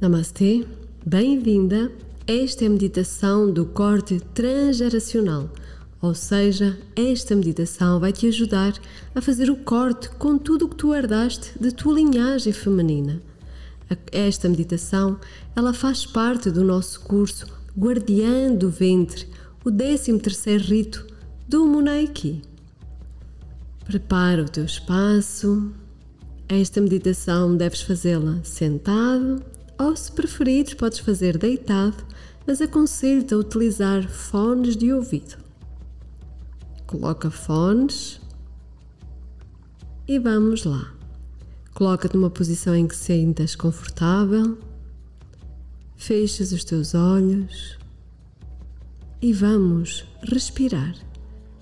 Namastê, bem-vinda. Esta é a meditação do corte transgeracional, ou seja, esta meditação vai te ajudar a fazer o corte com tudo o que tu herdaste de tua linhagem feminina. Esta meditação, ela faz parte do nosso curso Guardiã do Ventre, o 13 terceiro rito do Munaiki. Prepara o teu espaço. Esta meditação deves fazê-la sentado ou, se preferires, podes fazer deitado, mas aconselho-te a utilizar fones de ouvido. Coloca fones e vamos lá. Coloca-te numa posição em que sentas confortável, fechas os teus olhos e vamos respirar.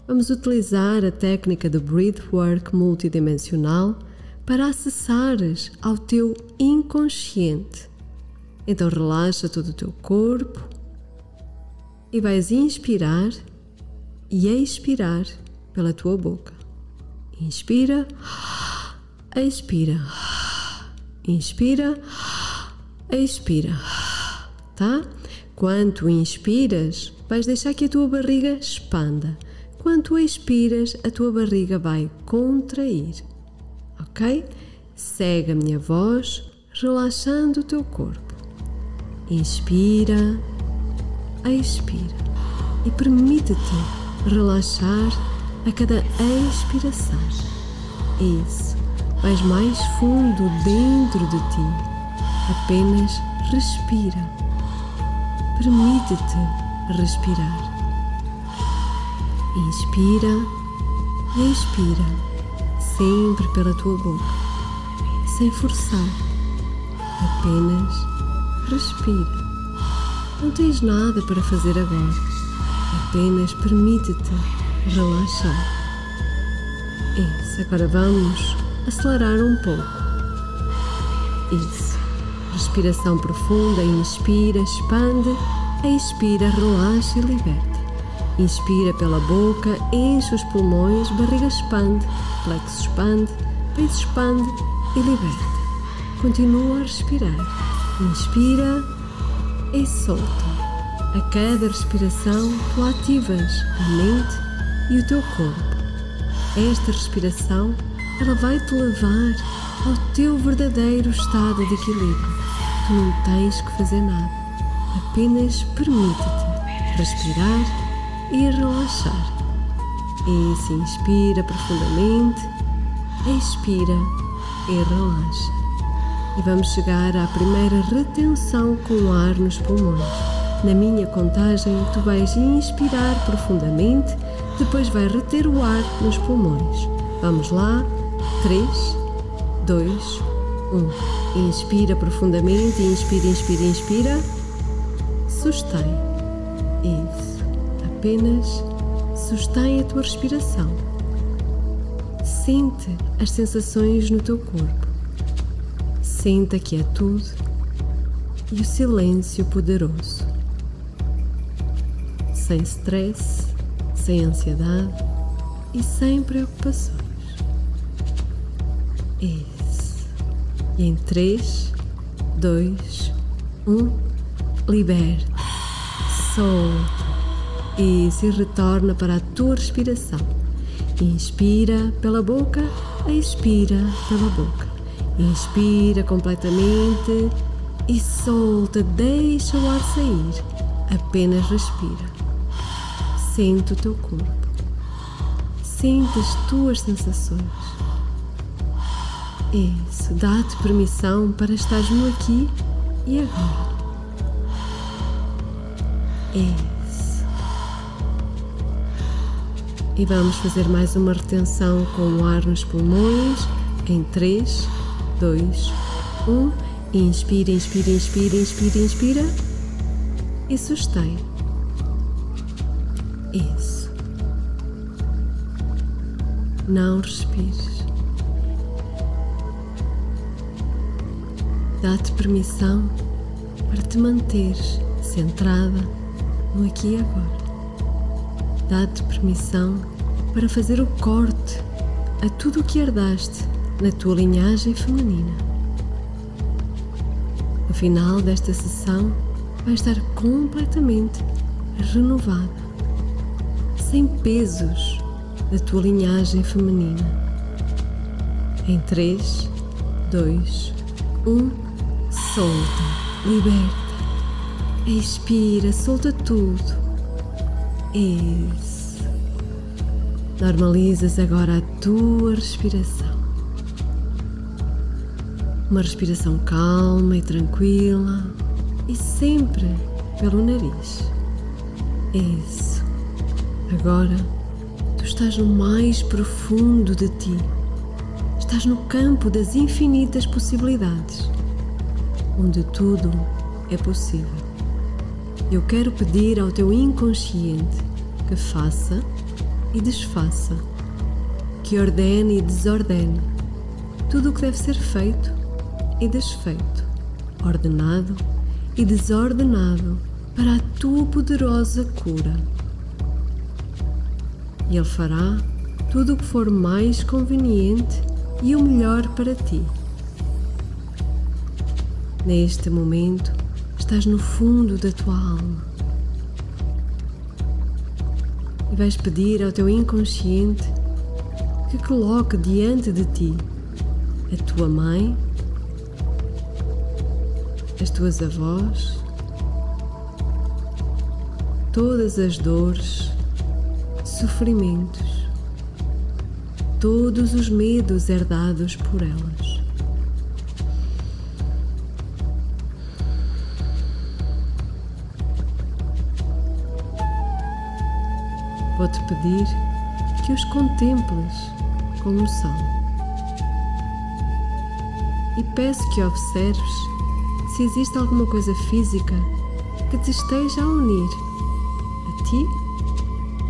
Vamos utilizar a técnica do breathwork multidimensional para acessares ao teu inconsciente. Então relaxa todo o teu corpo e vais inspirar e expirar pela tua boca. Inspira, expira, inspira, expira, tá? Quando inspiras, vais deixar que a tua barriga expanda Enquanto expiras, a tua barriga vai contrair, ok? Segue a minha voz, relaxando o teu corpo. Inspira, expira e permite-te relaxar a cada expiração. Isso, vais mais fundo dentro de ti. Apenas respira. Permite-te respirar. Inspira e expira, sempre pela tua boca, sem forçar. Apenas respira. Não tens nada para fazer agora. Apenas permite-te relaxar. Isso. Agora vamos acelerar um pouco. Isso. Respiração profunda. Inspira, expande. Expira, relaxa e liberta. Inspira pela boca, enche os pulmões, barriga expande, plexo expande, peito expande e liberta. Continua a respirar. Inspira e solta. A cada respiração, tu ativas a mente e o teu corpo. Esta respiração, ela vai te levar ao teu verdadeiro estado de equilíbrio. Tu não tens que fazer nada. Apenas permite-te respirar e relaxar. E se inspira profundamente, expira e relaxa. E vamos chegar à primeira retenção com ar nos pulmões. Na minha contagem, tu vais inspirar profundamente, depois vai reter o ar nos pulmões. Vamos lá. 3, 2, 1. Inspira profundamente, inspira, inspira, inspira. Sustém. Isso apenas sustém a tua respiração. Sente as sensações no teu corpo. Sente a quietude e o silêncio poderoso. Sem stress, sem ansiedade e sem preocupações. Isso. E em 3, 2, 1, liberte, solte e se retorna para a tua respiração. Inspira pela boca, expira pela boca. Inspira completamente e solta, deixa o ar sair. Apenas respira. Sente o teu corpo. Sente as tuas sensações. Isso, dá-te permissão para estares no aqui e agora. É E vamos fazer mais uma retenção com o ar nos pulmões em 3, 2, 1. Inspira, inspira, inspira, inspira, inspira. E sustém. Isso. Não respires. Dá-te permissão para te manteres centrada no aqui e agora dá-te permissão para fazer o corte a tudo o que herdaste na tua linhagem feminina. O final desta sessão, vai estar completamente renovada, sem pesos da tua linhagem feminina. Em 3, 2, 1, solta, liberta, expira, solta tudo. Isso. Normalizas agora a tua respiração. Uma respiração calma e tranquila e sempre pelo nariz. Isso. Agora tu estás no mais profundo de ti. Estás no campo das infinitas possibilidades, onde tudo é possível. Eu quero pedir ao teu inconsciente que faça e desfaça, que ordene e desordene tudo o que deve ser feito e desfeito, ordenado e desordenado para a tua poderosa cura. E Ele fará tudo o que for mais conveniente e o melhor para ti. Neste momento, estás no fundo da tua alma e vais pedir ao teu inconsciente que coloque diante de ti a tua mãe, as tuas avós, todas as dores, sofrimentos, todos os medos herdados por elas. Vou-te pedir que os contemples como são. E peço que observes se existe alguma coisa física que te esteja a unir a ti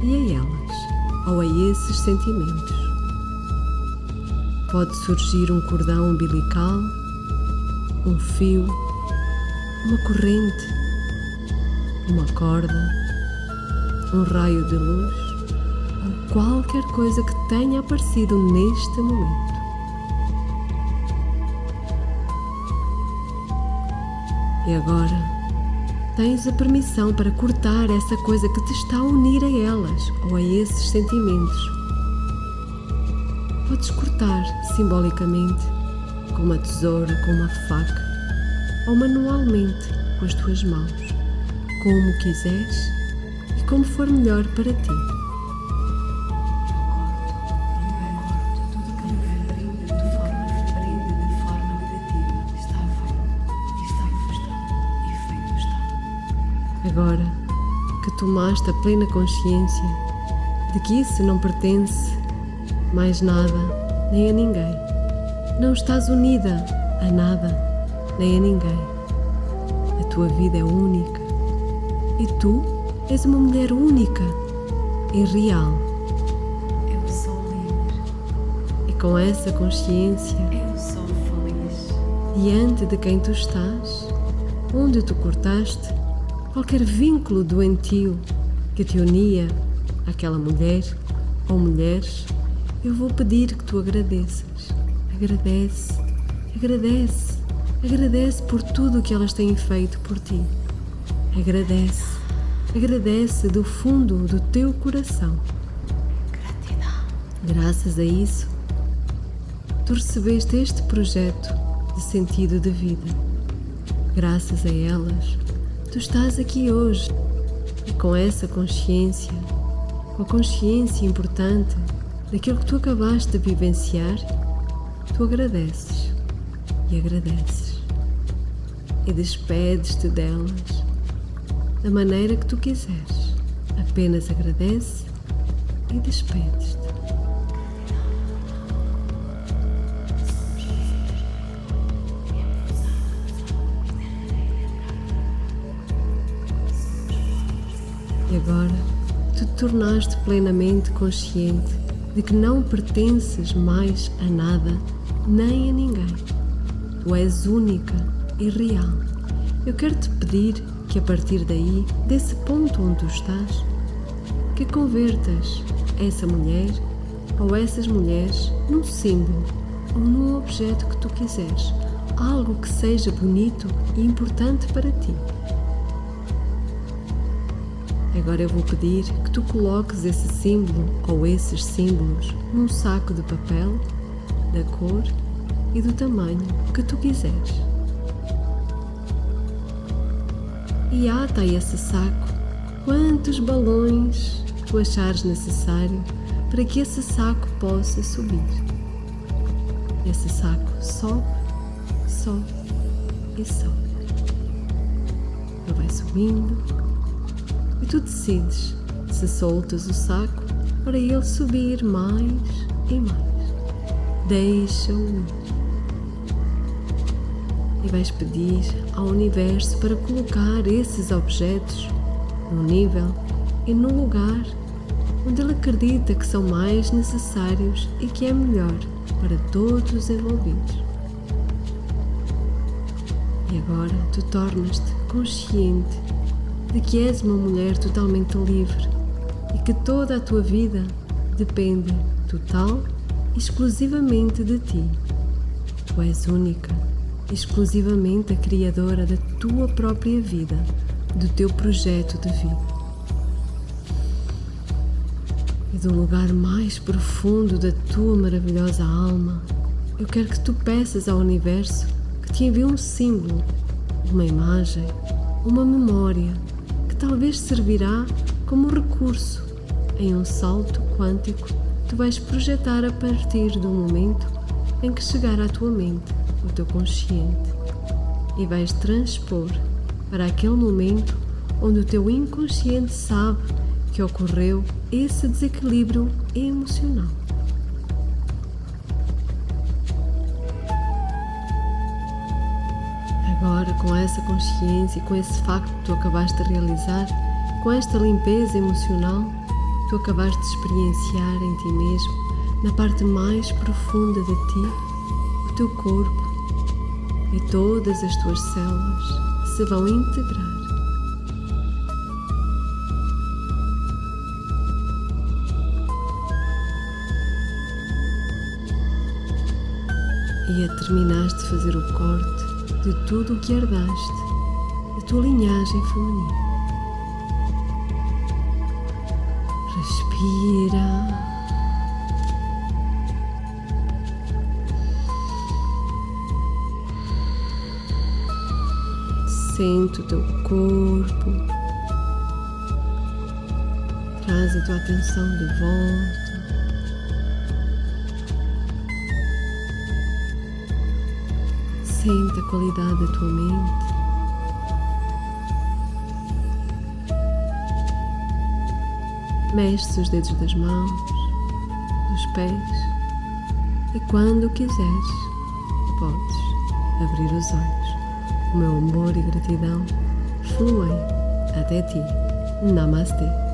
e a elas, ou a esses sentimentos. Pode surgir um cordão umbilical, um fio, uma corrente, uma corda, um raio de luz ou qualquer coisa que tenha aparecido neste momento. E agora tens a permissão para cortar essa coisa que te está a unir a elas ou a esses sentimentos Podes cortar simbolicamente com uma tesoura, com uma faca ou manualmente com as tuas mãos, como quiseres e como for melhor para ti. Agora que tomaste a plena consciência de que isso não pertence mais nada, nem a ninguém. Não estás unida a nada, nem a ninguém. A tua vida é única e tu és uma mulher única e real. Eu sou livre. E com essa consciência, Eu sou feliz. diante de quem tu estás, onde tu cortaste qualquer vínculo doentio que te unia àquela mulher ou mulheres, eu vou pedir que tu agradeças. Agradece, agradece, agradece por tudo o que elas têm feito por ti. Agradece, agradece do fundo do teu coração. Gratidão. Graças a isso, tu recebeste este projeto de sentido de vida. Graças a elas, tu estás aqui hoje e com essa consciência, com a consciência importante daquilo que tu acabaste de vivenciar, tu agradeces e agradeces e despedes-te delas da maneira que tu quiseres. Apenas agradece e despedes-te. Agora te tornaste plenamente consciente de que não pertences mais a nada nem a ninguém. Tu és única e real. Eu quero te pedir que a partir daí, desse ponto onde tu estás, que convertas essa mulher ou essas mulheres num símbolo ou num objeto que tu quiseres, algo que seja bonito e importante para ti. Agora eu vou pedir que tu coloques esse símbolo ou esses símbolos num saco de papel da cor e do tamanho que tu quiseres. E ata a esse saco quantos balões tu achares necessário para que esse saco possa subir. Esse saco sobe, sobe e sobe. Ele vai subindo tu decides se soltas o saco para ele subir mais e mais. Deixa-o ir. E vais pedir ao universo para colocar esses objetos no nível e no lugar onde ele acredita que são mais necessários e que é melhor para todos os envolvidos. E agora tu tornas-te consciente de que és uma mulher totalmente livre e que toda a tua vida depende total e exclusivamente de ti. Tu és única, exclusivamente a criadora da tua própria vida, do teu projeto de vida. E do lugar mais profundo da tua maravilhosa alma, eu quero que tu peças ao universo que te envie um símbolo, uma imagem, uma memória talvez servirá como recurso em um salto quântico que vais projetar a partir do momento em que chegar à tua mente o teu consciente e vais transpor para aquele momento onde o teu inconsciente sabe que ocorreu esse desequilíbrio emocional. Agora, com essa consciência e com esse facto que tu acabaste de realizar, com esta limpeza emocional, tu acabaste de experienciar em ti mesmo, na parte mais profunda de ti, o teu corpo e todas as tuas células se vão integrar. E a terminaste de fazer o corte de tudo o que herdaste da tua linhagem feminina. Respira. Sente o teu corpo. Traz a tua atenção de volta. Sente a qualidade da tua mente. Mexe os dedos das mãos, dos pés e quando quiseres, podes abrir os olhos. O meu amor e gratidão fluem até ti. Namastê.